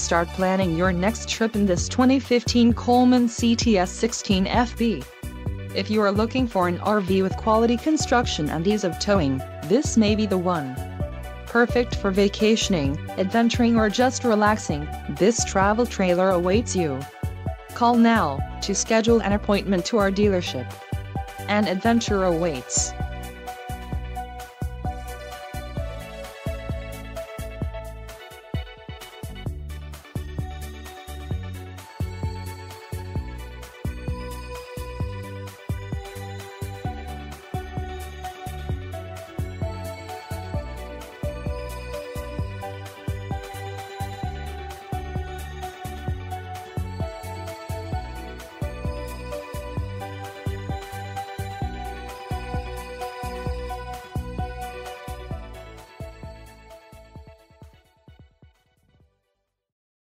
Start planning your next trip in this 2015 Coleman CTS 16 FB. If you are looking for an RV with quality construction and ease of towing, this may be the one. Perfect for vacationing, adventuring or just relaxing, this travel trailer awaits you. Call now to schedule an appointment to our dealership. An adventure awaits.